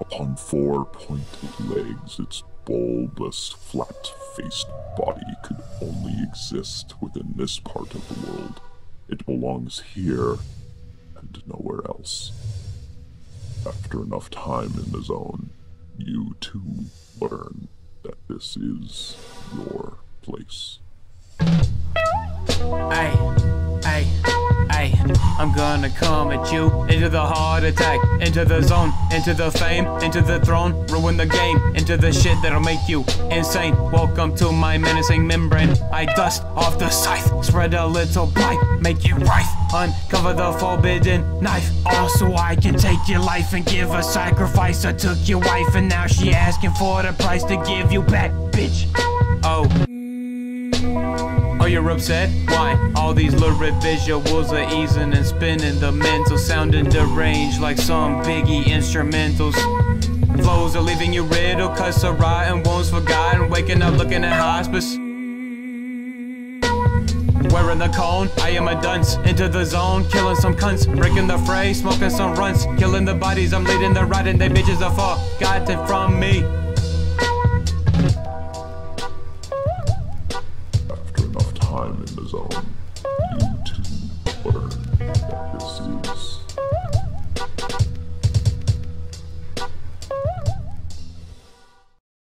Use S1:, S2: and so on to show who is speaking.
S1: Upon four pointed legs, its bulbous, flat-faced body could only exist within this part of the world. It belongs here and nowhere else. After enough time in the zone, you too learn that this is your place.
S2: I'm gonna come at you into the heart attack, into the zone, into the fame, into the throne, ruin the game, into the shit that'll make you insane. Welcome to my menacing membrane. I dust off the scythe, spread a little blight, make you writhe, uncover the forbidden knife. Also, I can take your life and give a sacrifice. I took your wife and now she asking for the price to give you back, bitch. You're upset? Why? All these lurid visuals are easing and spinning. The mental sounding deranged like some biggie instrumentals. Flows are leaving you riddled, cuss are rotten, wounds forgotten. Waking up looking at hospice. Wearing the cone, I am a dunce. Into the zone, killing some cunts. Breaking the fray, smoking some runs. Killing the bodies, I'm leading the ride, and they bitches are forgotten from me. time in the zone.